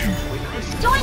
Join